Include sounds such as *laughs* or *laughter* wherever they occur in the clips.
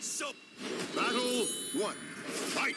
So battle one. Fight.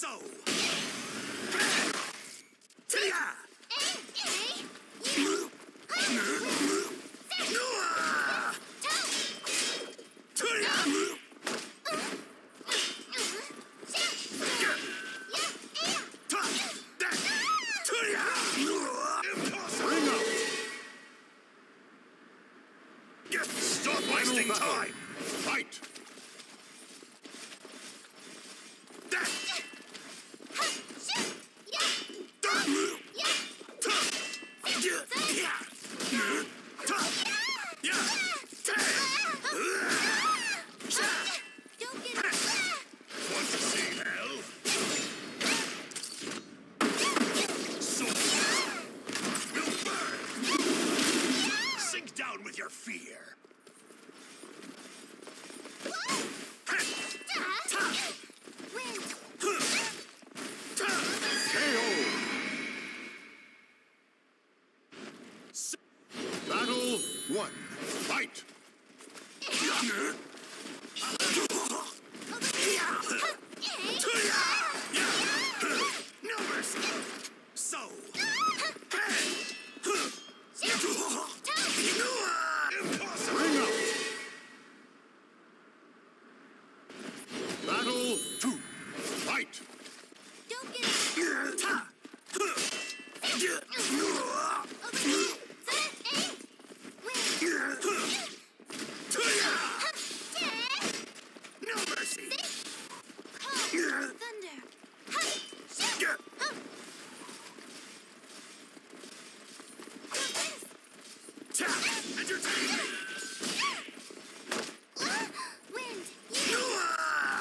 so. Ah! *laughs*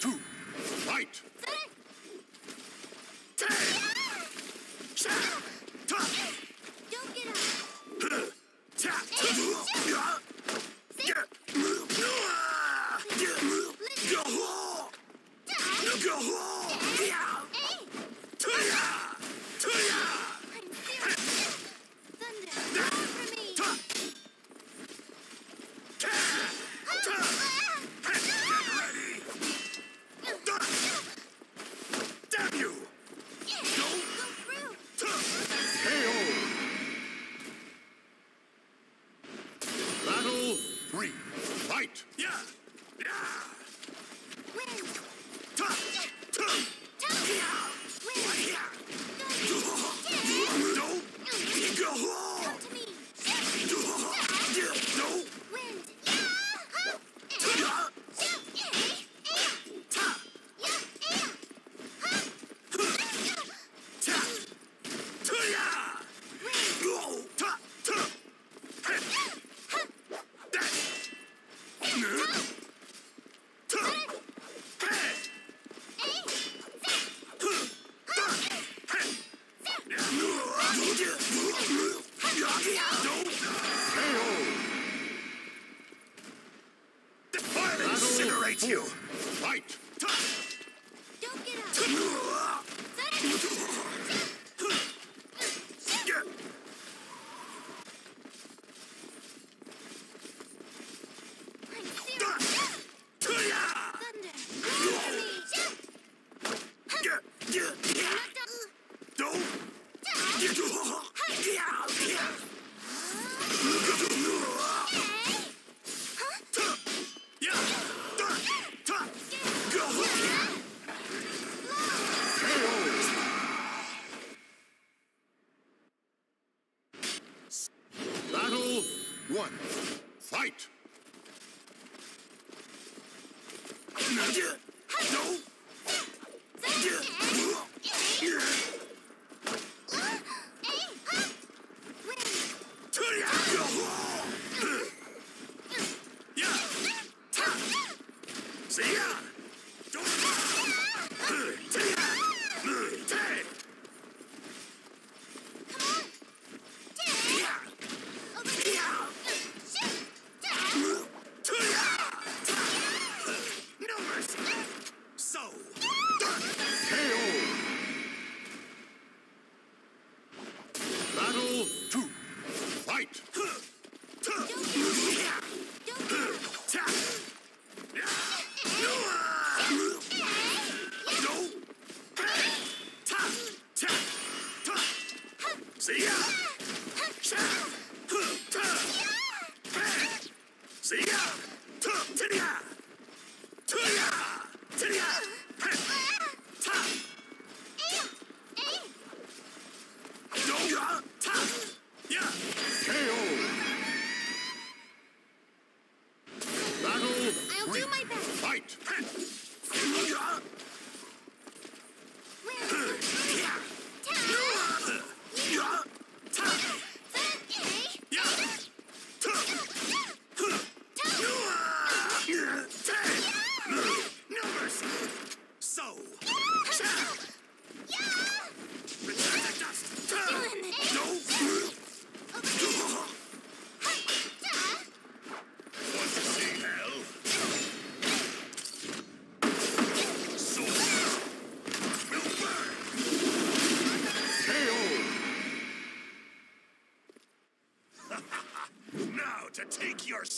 Two. Fight! Yeah! Take your.